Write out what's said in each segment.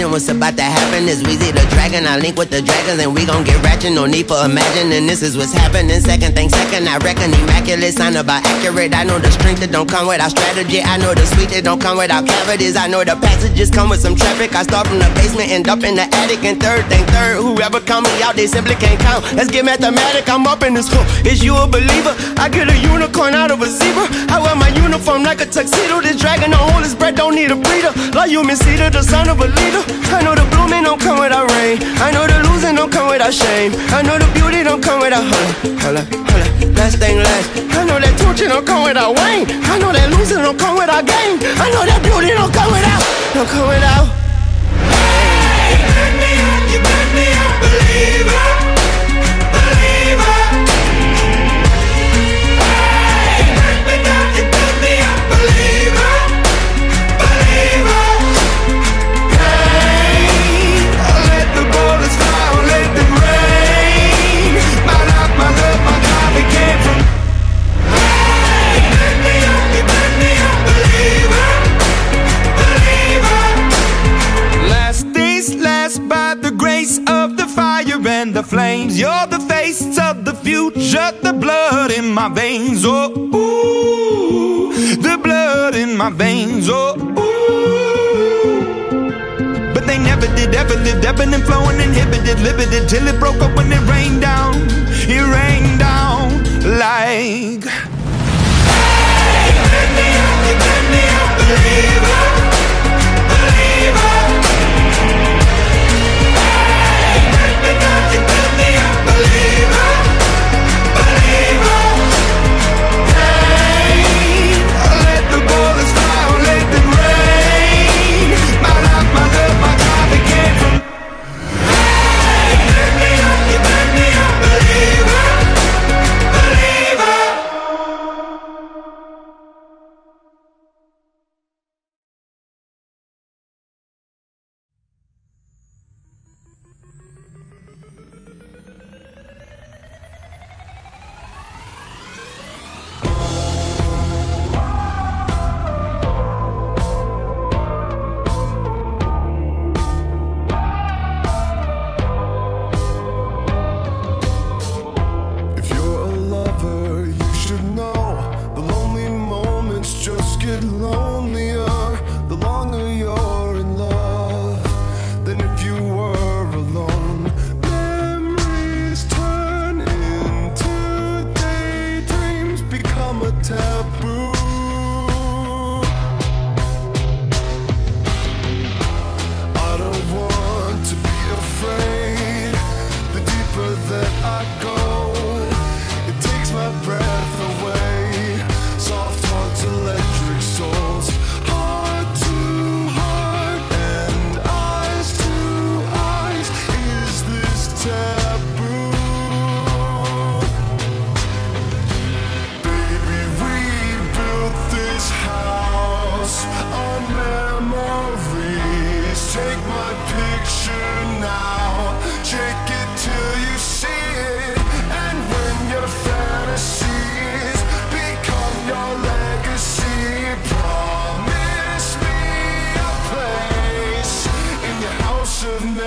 imagine what's about to happen? Is Weezy the dragon? I link with the dragons and we gon' get ratchet. No need for imagining this is what's happening. Second thing second, I reckon immaculate. Sign about accurate. I know the strength that don't come without strategy. I know the sweet that don't come without cavities. I know the passages come with some traffic. I start from the basement, end up in the attic. And third thing third, whoever count me out, they simply can't count. Let's get mathematic. I'm up in this hook. Is you a believer? I get a unicorn out of a zebra. Uniform like a tuxedo. This dragon don't hold his breath, don't need a breather. Like human Cedar, the son of a leader. I know the blooming don't come without rain. I know the losing don't come without shame. I know the beauty don't come without holla, holla, holla. Last thing last. I know that torture don't come without Wayne. I know that losing don't come without gain. I know that beauty don't come without, don't come without. Flames. You're the face of the future, the blood in my veins. Oh, ooh, the blood in my veins. Oh, ooh. But they never did, ever lived, ebbing and flowing, inhibited, limited, till it broke up when it rained down. It rained down like. Hey, burn me you burn me believer, believer.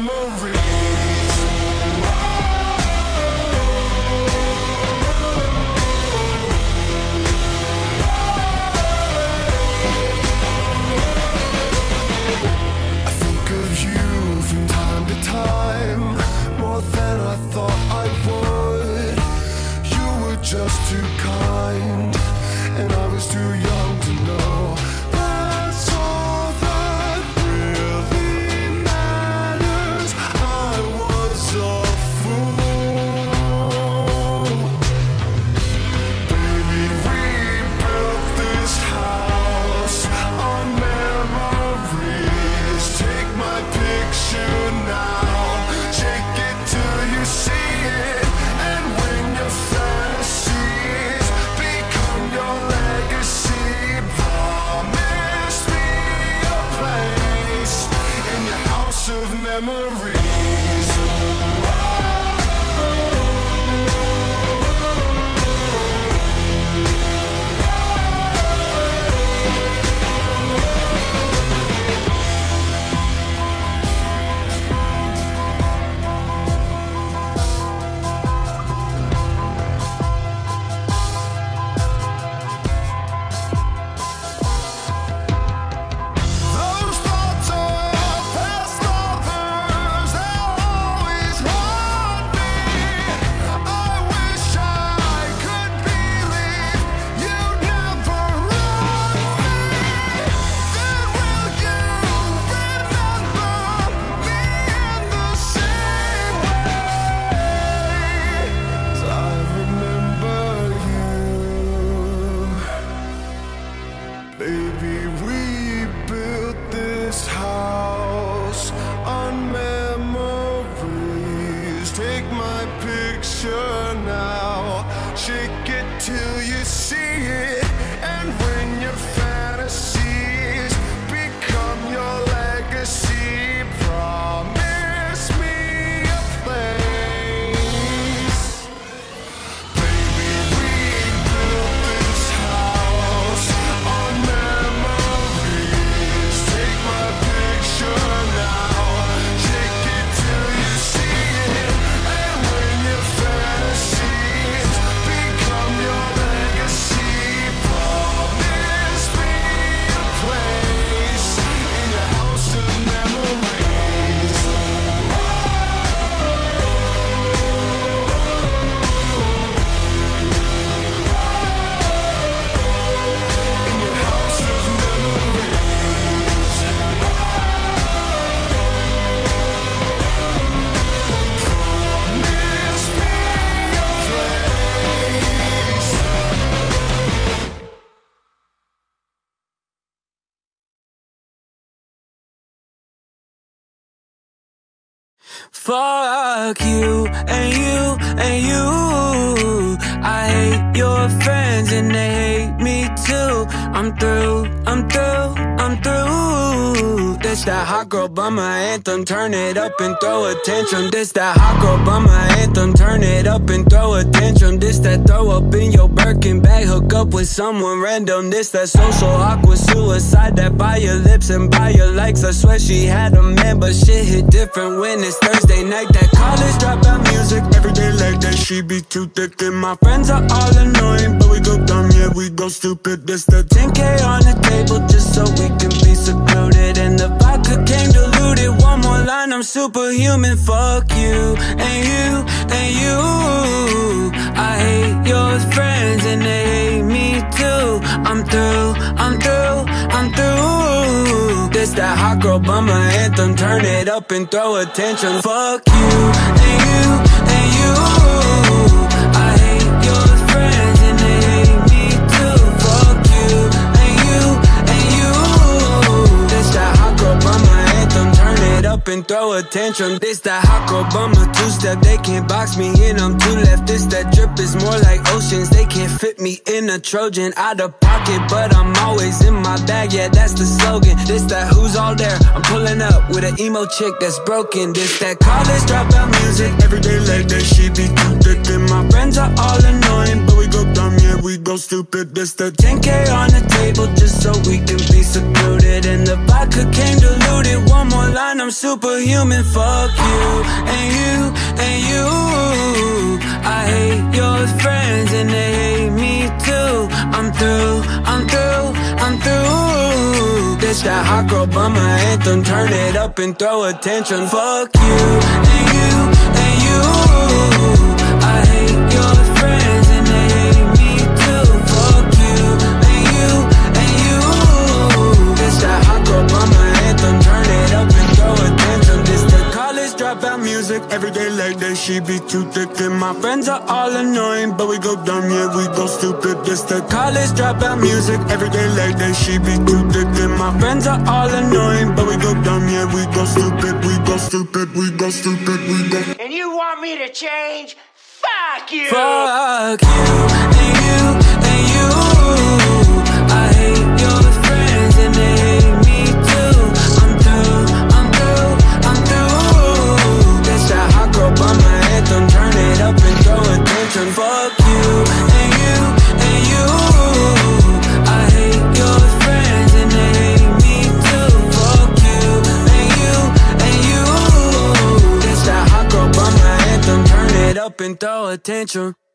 move house Fuck you and you and you. I hate your friends and they hate me too. I'm through, I'm through, I'm through. This that hot girl bummer anthem. Turn it up and throw a tantrum. This that hot girl bummer anthem. Turn it up and throw a tantrum. This that throw up in your Birkin bag. Hook up with someone random. This that social awkward suicide. That by your lips and by your likes. I swear she had a man, but shit hit different when it's Thursday night. That college dropout music. Every day like that, she be too thick. And my friends are all annoying, but we go dumb, yeah, we go stupid. This the 10K on the table just so we can be secluded. Came diluted. One more line, I'm superhuman. Fuck you and you and you. I hate your friends and they hate me too. I'm through, I'm through, I'm through. This that hot girl bummer anthem. Turn it up and throw a tantrum. Fuck you and you and you. Up and throw a tantrum. This that hot bummer two step. They can't box me in. I'm two left. This that drip is more like oceans. They can't fit me in a Trojan out of pocket, but I'm always in my bag. Yeah, that's the slogan. This that who's all there. I'm pulling up with an emo chick that's broken. This that college dropout music. Every day like that, she be too thick. And my friends are all annoying, but we go dumb. Yeah, we go stupid. This the 10K on the table just so we can be secluded. And the vodka came diluted. I'm superhuman, fuck you and you and you. I hate your friends and they hate me too. I'm through, I'm through, I'm through. This that hot girl by my anthem Turn it up and throw attention. Fuck you and you and you. I hate your are all annoying But we go dumb, yeah, we go stupid. This the college dropout music. Every day like that she be too thick And my friends are all annoying But we go dumb, yeah, we go stupid. We go stupid, we go stupid, we go And you want me to change? Fuck you! Fuck you, and you, and you That's that